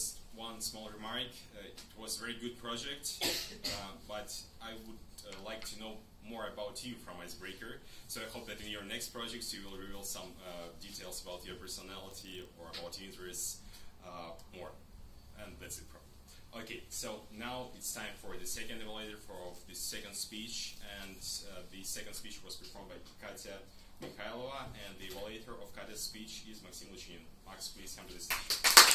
just one small remark. Uh, it was a very good project, uh, but I would uh, like to know more about you from Icebreaker. So I hope that in your next projects you will reveal some uh, details about your personality or about your interests uh, more. And that's it. Okay, so now it's time for the second evaluator for the second speech, and uh, the second speech was performed by Katya Mikhailova, and the evaluator of Katya's speech is Maxim Luchinin. Max, please come to the stage.